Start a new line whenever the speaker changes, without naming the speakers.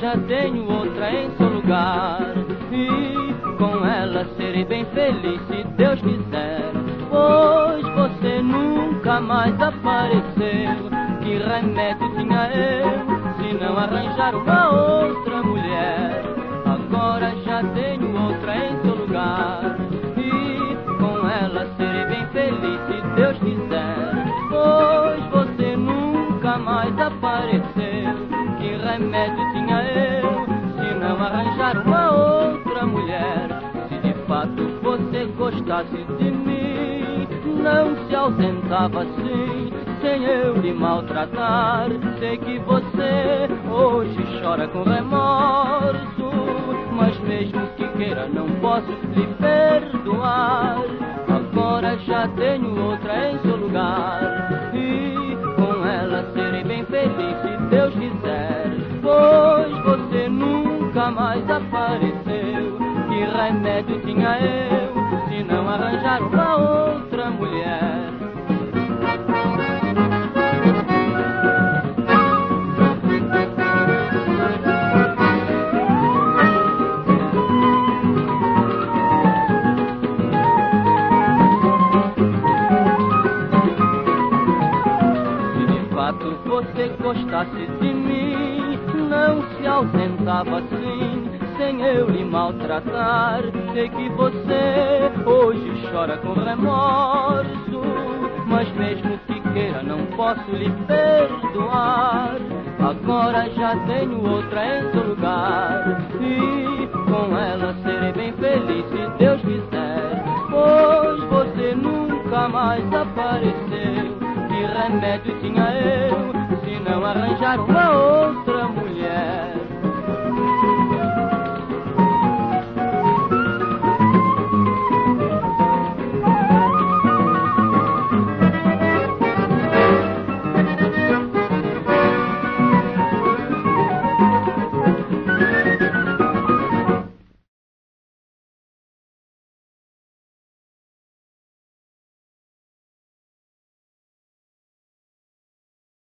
já tenho outra em seu lugar. E com ela serei bem feliz se Deus quiser. Pois você nunca mais apareceu. Que remédio tinha eu se não arranjar uma outra mulher? Agora já tenho outra em seu lugar. E com ela serei bem feliz se Deus quiser. Pois você nunca mais apareceu. Que remédio gostasse de mim, não se ausentava assim sem eu lhe maltratar. Sei que você hoje chora com remorso, mas mesmo que queira, não posso lhe perdoar. Agora já tenho outra em seu lugar, e com ela serei bem feliz se Deus quiser. Pois você nunca mais apareceu. Que remédio tinha eu se não arranjar uma outra mulher? você gostasse de mim, não se ausentava assim, sem eu lhe maltratar. Sei que você chora com remorso, mas mesmo que queira, não posso lhe perdoar. Agora já tenho outra em seu lugar, e com ela serei bem feliz se Deus quiser, pois você nunca mais apareceu. Que remédio tinha eu? não arranjar uma